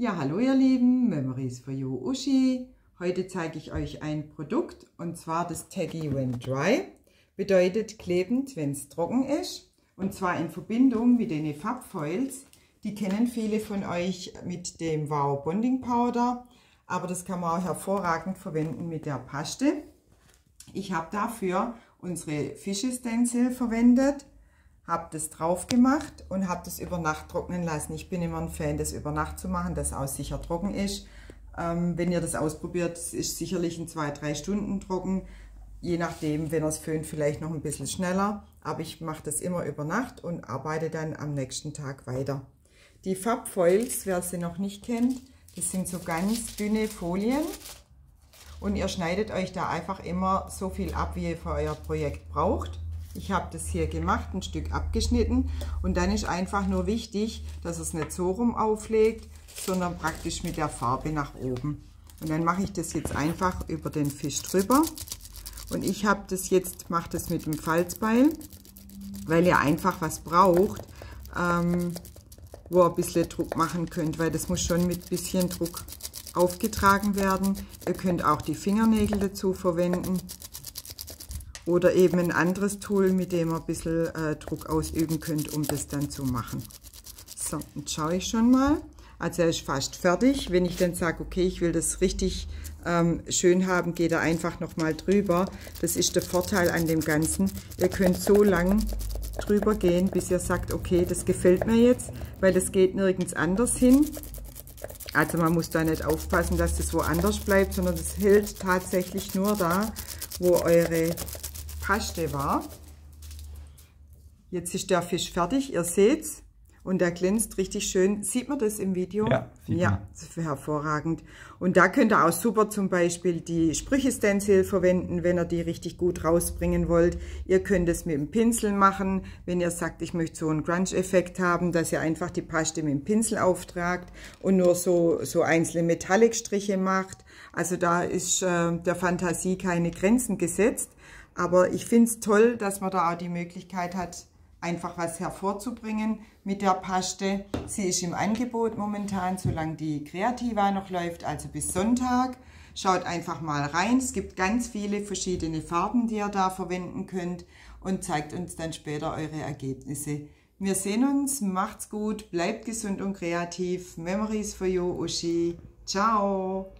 Ja, hallo ihr Lieben, Memories for You Uschi. Heute zeige ich euch ein Produkt und zwar das Taggy When Dry. Bedeutet klebend, wenn es trocken ist. Und zwar in Verbindung mit den Farbfoils. Die kennen viele von euch mit dem Wow Bonding Powder. Aber das kann man auch hervorragend verwenden mit der Paste. Ich habe dafür unsere Fischestencil verwendet habe das drauf gemacht und habe das über Nacht trocknen lassen. Ich bin immer ein Fan, das über Nacht zu machen, dass auch sicher trocken ist. Ähm, wenn ihr das ausprobiert, es ist sicherlich in zwei, drei Stunden trocken. Je nachdem, wenn ihr es föhnt, vielleicht noch ein bisschen schneller. Aber ich mache das immer über Nacht und arbeite dann am nächsten Tag weiter. Die Farbfoils, wer sie noch nicht kennt, das sind so ganz dünne Folien. Und ihr schneidet euch da einfach immer so viel ab, wie ihr für euer Projekt braucht. Ich habe das hier gemacht, ein Stück abgeschnitten und dann ist einfach nur wichtig, dass es nicht so rum auflegt, sondern praktisch mit der Farbe nach oben. Und dann mache ich das jetzt einfach über den Fisch drüber. Und ich habe das jetzt, mache das mit dem Falzbeil, weil ihr einfach was braucht, ähm, wo ihr ein bisschen Druck machen könnt, weil das muss schon mit ein bisschen Druck aufgetragen werden. Ihr könnt auch die Fingernägel dazu verwenden oder eben ein anderes Tool, mit dem ihr ein bisschen äh, Druck ausüben könnt, um das dann zu machen. So, jetzt schaue ich schon mal. Also er ist fast fertig. Wenn ich dann sage, okay, ich will das richtig ähm, schön haben, geht er einfach nochmal drüber. Das ist der Vorteil an dem Ganzen. Ihr könnt so lang drüber gehen, bis ihr sagt, okay, das gefällt mir jetzt, weil das geht nirgends anders hin. Also man muss da nicht aufpassen, dass das woanders bleibt, sondern das hält tatsächlich nur da, wo eure Paste war. Jetzt ist der Fisch fertig, ihr seht's. Und der glänzt richtig schön. Sieht man das im Video? Ja, ja, hervorragend. Und da könnt ihr auch super zum Beispiel die Sprüche-Stencil verwenden, wenn ihr die richtig gut rausbringen wollt. Ihr könnt es mit dem Pinsel machen, wenn ihr sagt, ich möchte so einen Grunge-Effekt haben, dass ihr einfach die Paste mit dem Pinsel auftragt und nur so, so einzelne Metallic-Striche macht. Also da ist äh, der Fantasie keine Grenzen gesetzt. Aber ich finde es toll, dass man da auch die Möglichkeit hat, einfach was hervorzubringen mit der Paste. Sie ist im Angebot momentan, solange die Kreativa noch läuft, also bis Sonntag. Schaut einfach mal rein. Es gibt ganz viele verschiedene Farben, die ihr da verwenden könnt und zeigt uns dann später eure Ergebnisse. Wir sehen uns, macht's gut, bleibt gesund und kreativ. Memories for you, Uschi. Ciao!